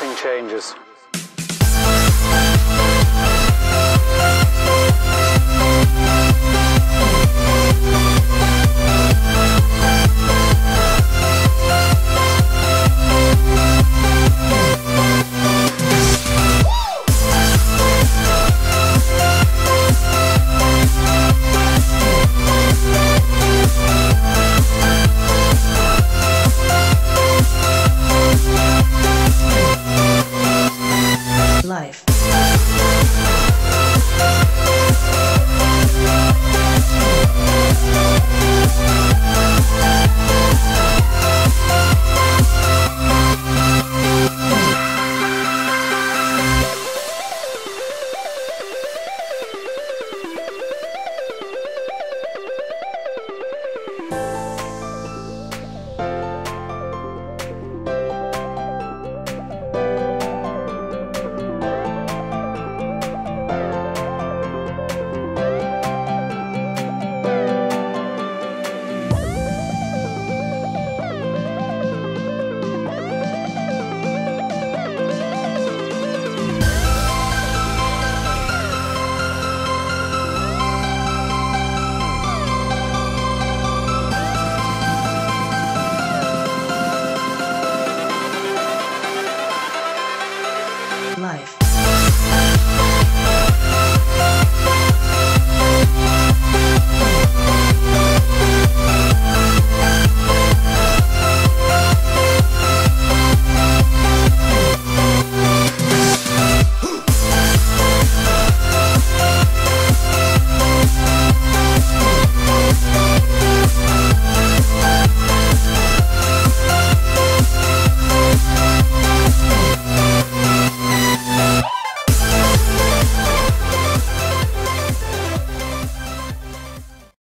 nothing changes. life.